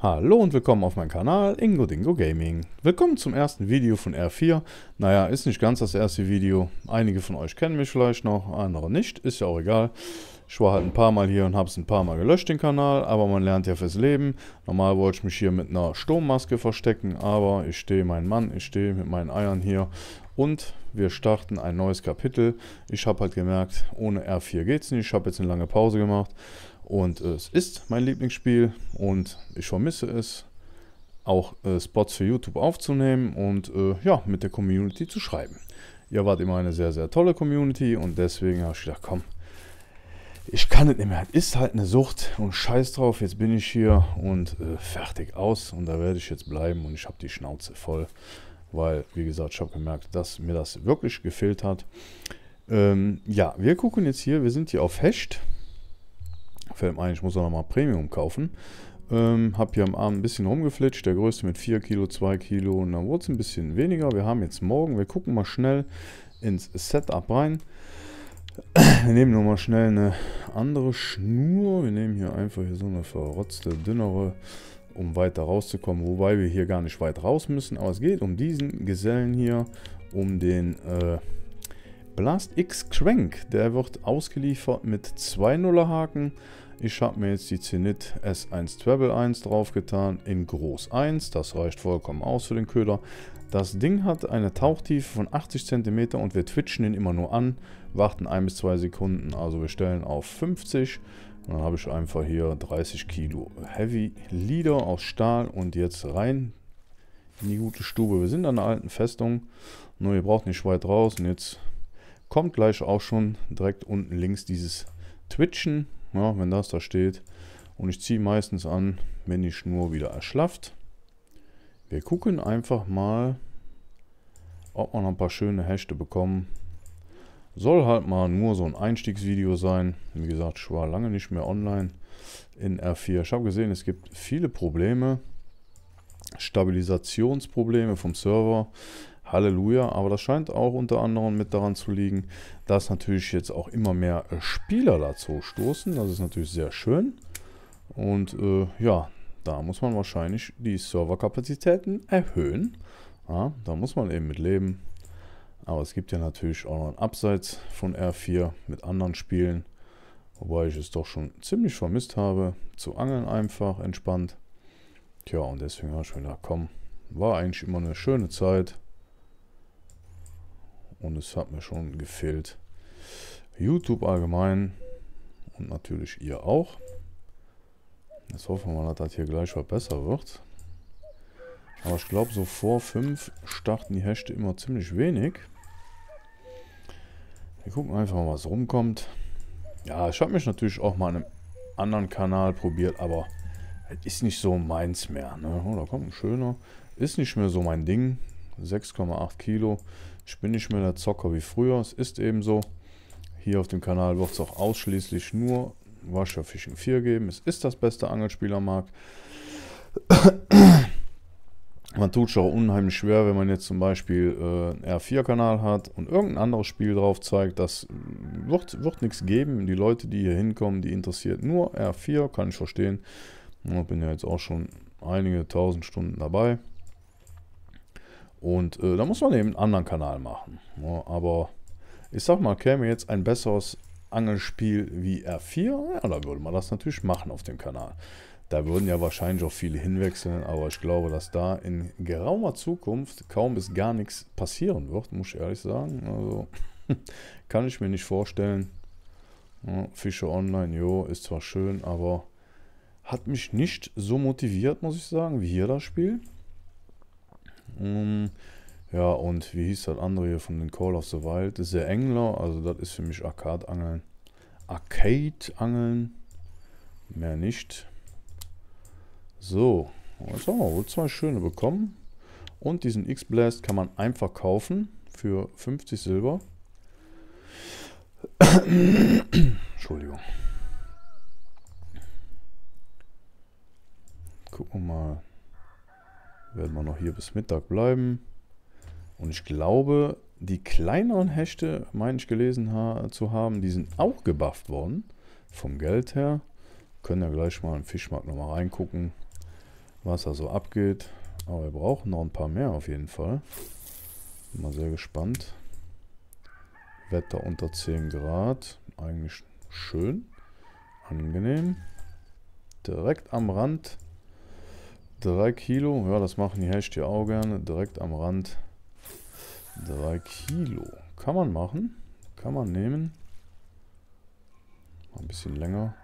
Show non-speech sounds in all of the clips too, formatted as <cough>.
Hallo und willkommen auf meinem Kanal Ingo Dingo Gaming. Willkommen zum ersten Video von R4. Naja, ist nicht ganz das erste Video. Einige von euch kennen mich vielleicht noch, andere nicht. Ist ja auch egal. Ich war halt ein paar Mal hier und habe es ein paar Mal gelöscht, den Kanal. Aber man lernt ja fürs Leben. Normal wollte ich mich hier mit einer Sturmmaske verstecken. Aber ich stehe mein Mann, ich stehe mit meinen Eiern hier. Und wir starten ein neues Kapitel. Ich habe halt gemerkt, ohne R4 geht es nicht. Ich habe jetzt eine lange Pause gemacht. Und es ist mein Lieblingsspiel und ich vermisse es, auch äh, Spots für YouTube aufzunehmen und äh, ja, mit der Community zu schreiben. Ihr wart immer eine sehr, sehr tolle Community und deswegen habe ich gedacht, komm, ich kann es nicht mehr. Es ist halt eine Sucht und scheiß drauf, jetzt bin ich hier und äh, fertig aus und da werde ich jetzt bleiben und ich habe die Schnauze voll, weil, wie gesagt, ich habe gemerkt, dass mir das wirklich gefehlt hat. Ähm, ja, wir gucken jetzt hier, wir sind hier auf Hecht fällt mir ein, ich muss auch nochmal Premium kaufen. Ähm, hab hier am Abend ein bisschen rumgeflitscht, der größte mit 4 Kilo, 2 Kilo und dann wurde es ein bisschen weniger. Wir haben jetzt morgen, wir gucken mal schnell ins Setup rein. Wir nehmen nochmal schnell eine andere Schnur. Wir nehmen hier einfach hier so eine verrotzte, dünnere, um weiter rauszukommen. Wobei wir hier gar nicht weit raus müssen. Aber es geht um diesen Gesellen hier, um den äh, Blast X Crank. Der wird ausgeliefert mit 2 Nuller Haken. Ich habe mir jetzt die Zenit S1 Treble 1 draufgetan in Groß 1. Das reicht vollkommen aus für den Köder. Das Ding hat eine Tauchtiefe von 80 cm und wir twitchen ihn immer nur an, warten 1 bis 2 Sekunden. Also wir stellen auf 50. Und dann habe ich einfach hier 30 Kilo Heavy Leader aus Stahl und jetzt rein in die gute Stube. Wir sind an der alten Festung. Nur ihr braucht nicht weit raus und jetzt kommt gleich auch schon direkt unten links dieses Twitchen ja, wenn das da steht. Und ich ziehe meistens an, wenn die Schnur wieder erschlafft. Wir gucken einfach mal, ob wir noch ein paar schöne Hechte bekommen. Soll halt mal nur so ein Einstiegsvideo sein. Wie gesagt, ich war lange nicht mehr online in R4. Ich habe gesehen, es gibt viele Probleme. Stabilisationsprobleme vom Server. Halleluja, aber das scheint auch unter anderem mit daran zu liegen, dass natürlich jetzt auch immer mehr äh, Spieler dazu stoßen. Das ist natürlich sehr schön. Und äh, ja, da muss man wahrscheinlich die Serverkapazitäten erhöhen. Ja, da muss man eben mit leben. Aber es gibt ja natürlich auch noch ein Abseits von R4 mit anderen Spielen. Wobei ich es doch schon ziemlich vermisst habe. Zu angeln einfach, entspannt. Tja, und deswegen habe ich mir gedacht, komm, war eigentlich immer eine schöne Zeit. Und es hat mir schon gefehlt. YouTube allgemein und natürlich ihr auch. Jetzt hoffen wir mal, dass das hier gleich was besser wird. Aber ich glaube, so vor 5 starten die Hechte immer ziemlich wenig. Wir gucken einfach mal, was rumkommt. Ja, ich habe mich natürlich auch mal an einem anderen Kanal probiert, aber es ist nicht so meins mehr. Ne? Oh, da kommt ein schöner. Ist nicht mehr so mein Ding. 6,8 Kilo. Ich bin nicht mehr der Zocker wie früher. Es ist eben so. Hier auf dem Kanal wird es auch ausschließlich nur Washer Fishing 4 geben. Es ist das beste Angelspiel am Markt. Man tut sich auch unheimlich schwer, wenn man jetzt zum Beispiel äh, einen R4-Kanal hat und irgendein anderes Spiel drauf zeigt. Das wird, wird nichts geben. Die Leute, die hier hinkommen, die interessiert nur R4, kann ich verstehen. Ich bin ja jetzt auch schon einige tausend Stunden dabei. Und äh, da muss man eben einen anderen Kanal machen. Ja, aber ich sag mal, käme jetzt ein besseres Angelspiel wie R4, ja, da würde man das natürlich machen auf dem Kanal. Da würden ja wahrscheinlich auch viele hinwechseln, aber ich glaube, dass da in geraumer Zukunft kaum bis gar nichts passieren wird, muss ich ehrlich sagen. Also <laughs> kann ich mir nicht vorstellen. Ja, Fische Online, jo, ist zwar schön, aber hat mich nicht so motiviert, muss ich sagen, wie hier das Spiel. Um, ja, und wie hieß das andere hier von den Call of the Wild? Das ist der Engler, also das ist für mich Arcade-Angeln. Arcade-Angeln. Mehr nicht. So, jetzt haben wir wohl zwei schöne bekommen. Und diesen X-Blast kann man einfach kaufen für 50 Silber. <coughs> Entschuldigung. Gucken wir mal. Werden wir noch hier bis Mittag bleiben. Und ich glaube, die kleineren Hechte, meine ich gelesen ha zu haben, die sind auch gebufft worden. Vom Geld her. Können ja gleich mal im Fischmarkt nochmal reingucken. was da so abgeht. Aber wir brauchen noch ein paar mehr auf jeden Fall. Bin mal sehr gespannt. Wetter unter 10 Grad. Eigentlich schön. Angenehm. Direkt am Rand. 3 Kilo. Ja, das machen die Hash auch gerne. Direkt am Rand. 3 Kilo. Kann man machen. Kann man nehmen. Mal ein bisschen länger.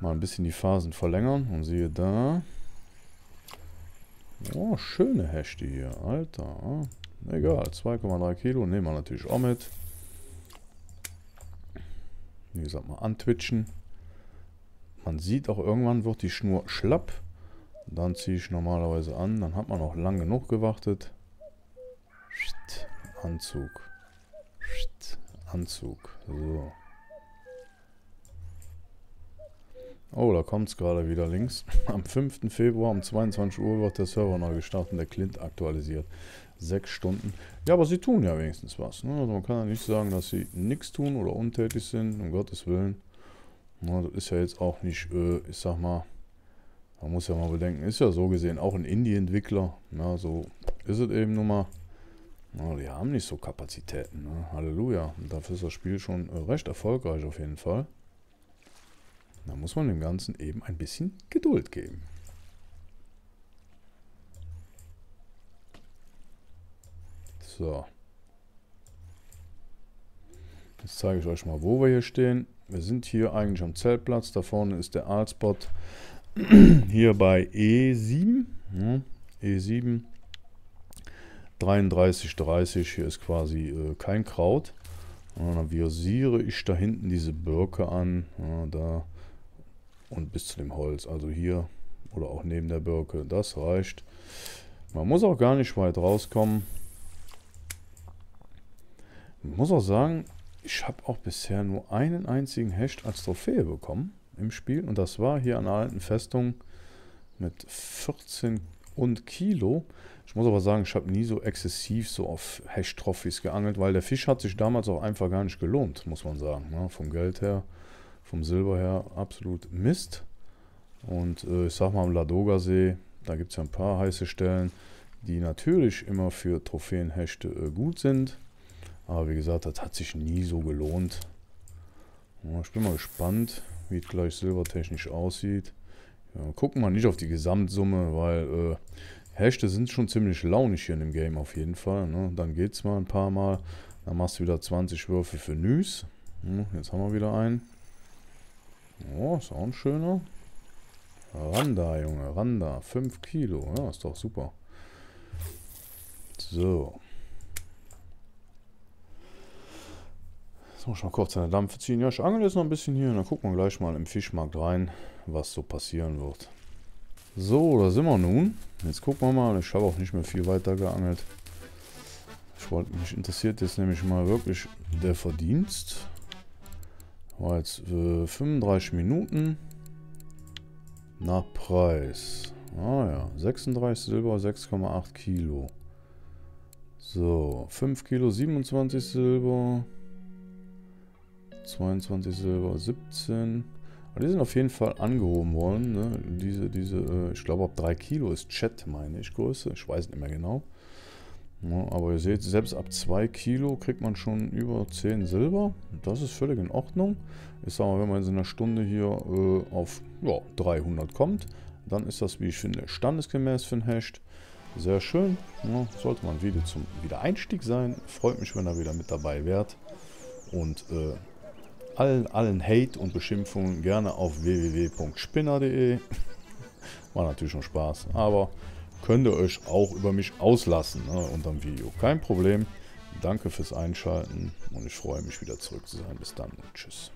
Mal ein bisschen die Phasen verlängern. Und siehe da. Oh, schöne die hier. Alter. Egal. 2,3 Kilo. Nehmen wir natürlich auch mit. Wie gesagt, mal antwitchen. Man sieht auch irgendwann wird die Schnur schlapp. Dann ziehe ich normalerweise an. Dann hat man auch lang genug gewartet. Anzug. Anzug. So. Oh, da kommt es gerade wieder links. <laughs> Am 5. Februar um 22 Uhr wird der Server neu gestartet und der Clint aktualisiert. Sechs Stunden. Ja, aber sie tun ja wenigstens was. Ne? Also man kann ja nicht sagen, dass sie nichts tun oder untätig sind, um Gottes Willen. Ja, das ist ja jetzt auch nicht, äh, ich sag mal, man muss ja mal bedenken, ist ja so gesehen auch ein Indie-Entwickler. Ja, so ist es eben nun mal. Ja, die haben nicht so Kapazitäten. Ne? Halleluja. Und dafür ist das Spiel schon äh, recht erfolgreich auf jeden Fall. Da muss man dem Ganzen eben ein bisschen Geduld geben. So. Jetzt zeige ich euch mal, wo wir hier stehen. Wir sind hier eigentlich am Zeltplatz. Da vorne ist der Aalspot. <clears throat> hier bei E7. Ja, E7. 33,30. Hier ist quasi äh, kein Kraut. Und dann visiere ich da hinten diese Birke an. Ja, da und bis zu dem Holz. Also hier oder auch neben der Birke. Das reicht. Man muss auch gar nicht weit rauskommen. Ich muss auch sagen, ich habe auch bisher nur einen einzigen Hecht als Trophäe bekommen im Spiel. Und das war hier an der alten Festung mit 14 und Kilo. Ich muss aber sagen, ich habe nie so exzessiv so auf Hecht-Trophys geangelt, weil der Fisch hat sich damals auch einfach gar nicht gelohnt, muss man sagen. Ja, vom Geld her vom Silber her absolut Mist. Und äh, ich sag mal am Ladoga-See, da gibt es ja ein paar heiße Stellen, die natürlich immer für Trophäenhechte äh, gut sind. Aber wie gesagt, das hat sich nie so gelohnt. Ich bin mal gespannt, wie es gleich silbertechnisch aussieht. Ja, gucken wir nicht auf die Gesamtsumme, weil äh, Hechte sind schon ziemlich launig hier in dem Game auf jeden Fall. Ne? Dann es mal ein paar Mal. Dann machst du wieder 20 Würfe für Nüs. Ja, jetzt haben wir wieder einen. Oh, ist auch ein schöner. Randa, Junge, Randa. 5 Kilo. Ja, ist doch super. So. Ich mal kurz eine Dampfe ziehen. Ja, ich angel jetzt noch ein bisschen hier. Und dann gucken wir gleich mal im Fischmarkt rein, was so passieren wird. So, da sind wir nun. Jetzt gucken wir mal. Ich habe auch nicht mehr viel weiter geangelt. Ich wollte, mich interessiert jetzt nämlich mal wirklich der Verdienst. War jetzt äh, 35 Minuten. Nach Preis. Ah ja, 36 Silber, 6,8 Kilo. So, 5 Kilo, 27 Silber. 22 Silber, 17. Aber die sind auf jeden Fall angehoben worden. Ne? Diese, diese, äh, ich glaube, ab 3 Kilo ist Chat, meine ich, Größe. Ich weiß nicht mehr genau. Ja, aber ihr seht, selbst ab 2 Kilo kriegt man schon über 10 Silber. Das ist völlig in Ordnung. Ich sage mal, wenn man in einer Stunde hier äh, auf ja, 300 kommt, dann ist das, wie ich finde, standesgemäß für ein Hecht. Sehr schön. Ja, sollte man wieder zum Wiedereinstieg sein. Freut mich, wenn ihr wieder mit dabei wärt. Und äh, allen, allen Hate und Beschimpfungen gerne auf www.spinner.de. <laughs> War natürlich schon Spaß, aber könnt ihr euch auch über mich auslassen ne, unterm Video. Kein Problem. Danke fürs Einschalten und ich freue mich wieder zurück zu sein. Bis dann und tschüss.